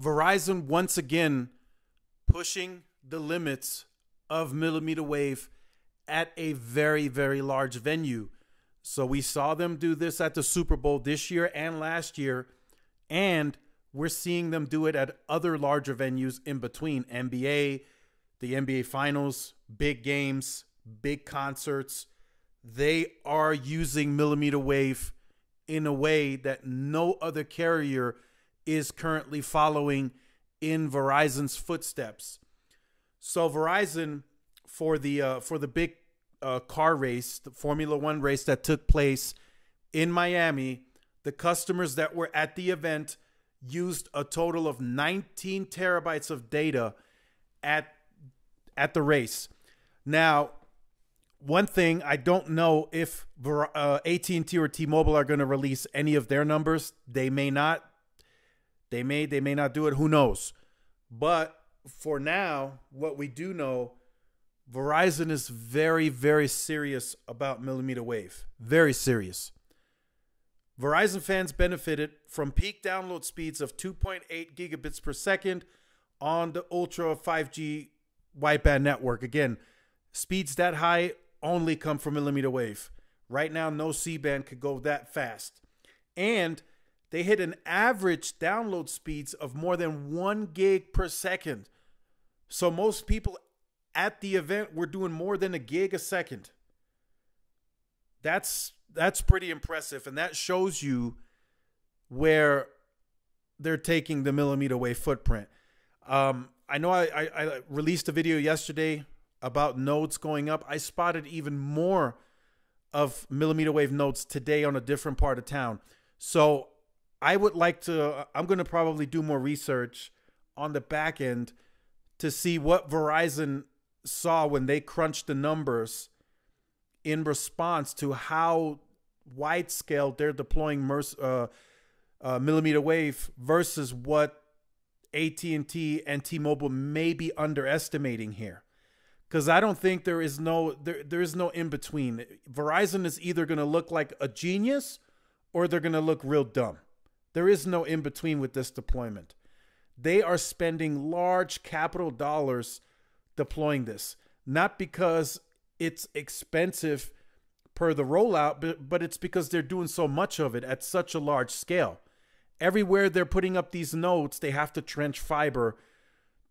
Verizon once again pushing the limits of millimeter wave at a very, very large venue. So we saw them do this at the Super Bowl this year and last year, and we're seeing them do it at other larger venues in between NBA, the NBA Finals, big games, big concerts. They are using millimeter wave in a way that no other carrier is currently following in Verizon's footsteps. So Verizon for the uh, for the big uh, car race, the Formula One race that took place in Miami, the customers that were at the event used a total of 19 terabytes of data at at the race. Now, one thing I don't know if uh, AT&T or T-Mobile are going to release any of their numbers. They may not. They may. They may not do it. Who knows? But for now, what we do know, Verizon is very, very serious about millimeter wave. Very serious. Verizon fans benefited from peak download speeds of 2.8 gigabits per second on the Ultra 5G wideband network. Again, speeds that high only come from millimeter wave. Right now, no C band could go that fast. And they hit an average download speeds of more than one gig per second. So most people at the event were doing more than a gig a second. That's that's pretty impressive, and that shows you where they're taking the millimeter wave footprint. Um, I know I, I, I released a video yesterday about nodes going up. I spotted even more of millimeter wave nodes today on a different part of town. So I would like to, I'm going to probably do more research on the back end to see what Verizon saw when they crunched the numbers in response to how wide scale they're deploying uh, uh, millimeter wave versus what AT&T and T-Mobile may be underestimating here because I don't think there is no there there is no in between. Verizon is either going to look like a genius or they're going to look real dumb. There is no in between with this deployment. They are spending large capital dollars deploying this, not because it's expensive per the rollout, but, but it's because they're doing so much of it at such a large scale. Everywhere they're putting up these nodes, they have to trench fiber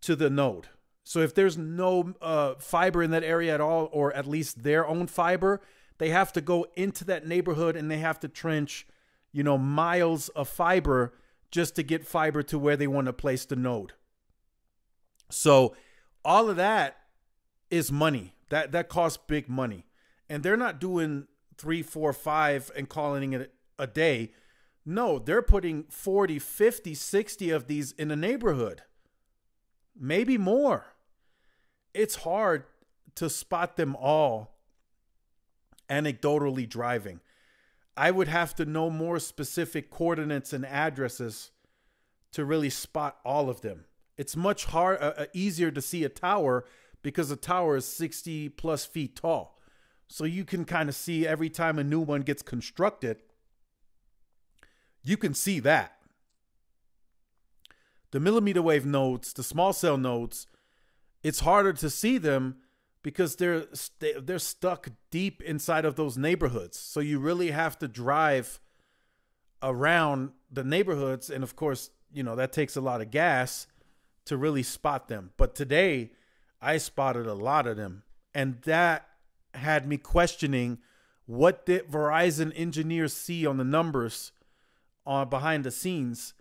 to the node. So if there's no uh, fiber in that area at all, or at least their own fiber, they have to go into that neighborhood and they have to trench, you know, miles of fiber just to get fiber to where they want to place the node. So all of that is money. That that costs big money. And they're not doing three, four, five and calling it a day. No, they're putting 40, 50, 60 of these in a neighborhood. Maybe more it's hard to spot them all anecdotally driving. I would have to know more specific coordinates and addresses to really spot all of them. It's much hard, uh, uh easier to see a tower because a tower is 60 plus feet tall. So you can kind of see every time a new one gets constructed, you can see that. The millimeter wave nodes, the small cell nodes, it's harder to see them because they're they're stuck deep inside of those neighborhoods. So you really have to drive around the neighborhoods and of course, you know, that takes a lot of gas to really spot them. But today I spotted a lot of them and that had me questioning what did Verizon engineers see on the numbers on behind the scenes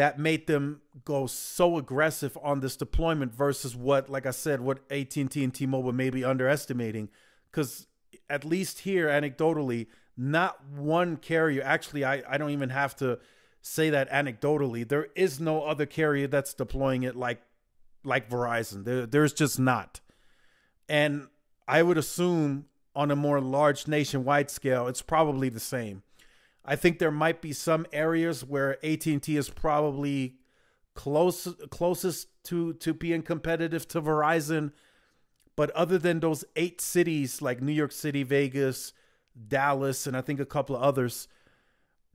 that made them go so aggressive on this deployment versus what, like I said, what AT&T and T-Mobile may be underestimating. Because at least here, anecdotally, not one carrier. Actually, I, I don't even have to say that anecdotally. There is no other carrier that's deploying it like like Verizon. There, there's just not. And I would assume on a more large nationwide scale, it's probably the same. I think there might be some areas where AT&T is probably close closest to to being competitive to Verizon. But other than those eight cities like New York City, Vegas, Dallas, and I think a couple of others,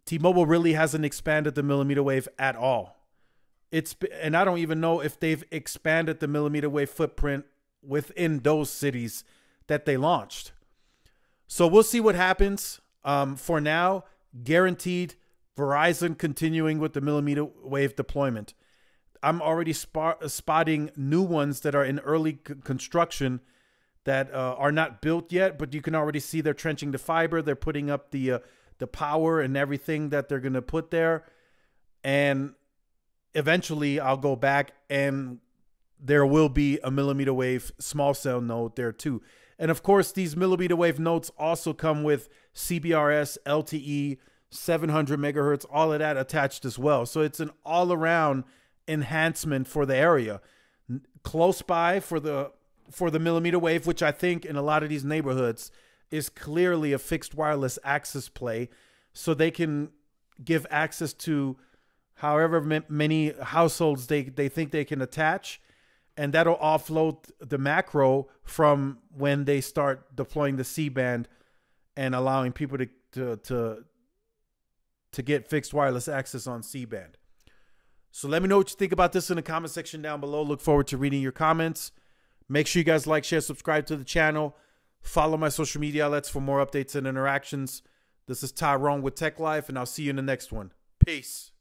T-Mobile really hasn't expanded the millimeter wave at all. it's and I don't even know if they've expanded the millimeter wave footprint within those cities that they launched. So we'll see what happens. Um, for now, guaranteed Verizon continuing with the millimeter wave deployment. I'm already spot, spotting new ones that are in early construction that uh, are not built yet, but you can already see they're trenching the fiber. They're putting up the uh, the power and everything that they're going to put there. And eventually, I'll go back and there will be a millimeter wave small cell node there too. And of course, these millimeter wave notes also come with CBRS, LTE, 700 megahertz, all of that attached as well. So it's an all around enhancement for the area. Close by for the for the millimeter wave, which I think in a lot of these neighborhoods is clearly a fixed wireless access play, so they can give access to however many households they, they think they can attach and that'll offload the macro from when they start deploying the C band and allowing people to to to to get fixed wireless access on C band. So let me know what you think about this in the comment section down below. Look forward to reading your comments. Make sure you guys like, share, subscribe to the channel. Follow my social media outlets for more updates and interactions. This is Tyrone with Tech Life, and I'll see you in the next one. Peace.